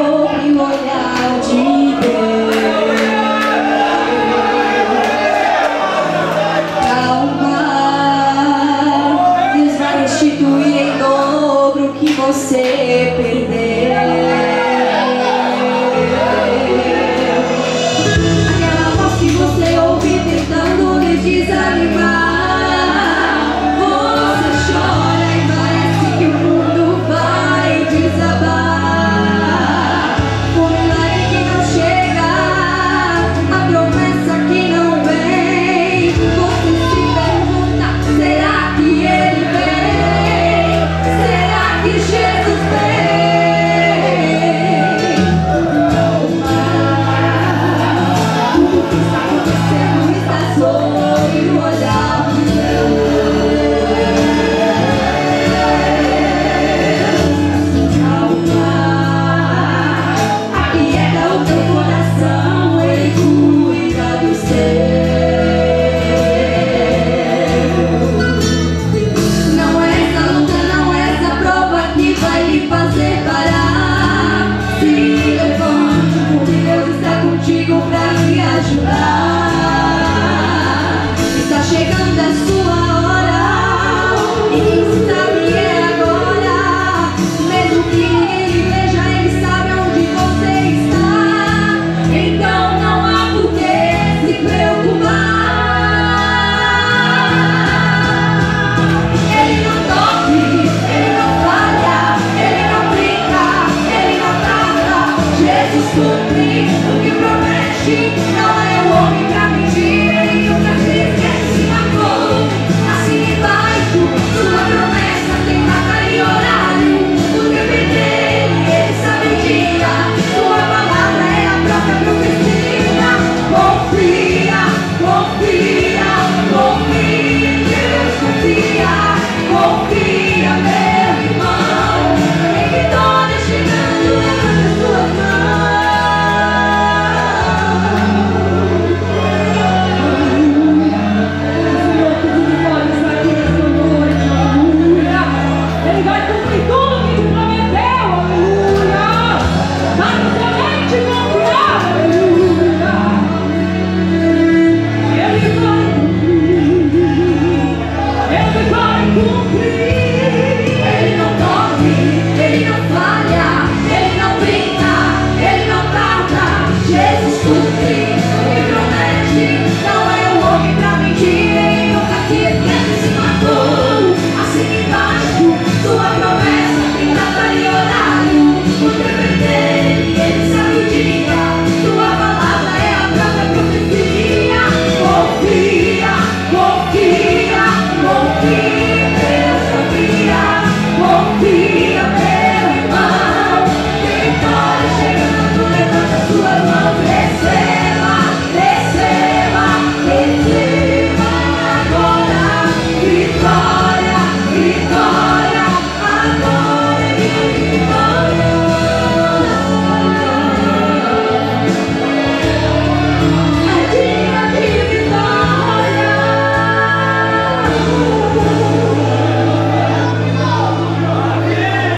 amor e olhar de ele não trava. Jesus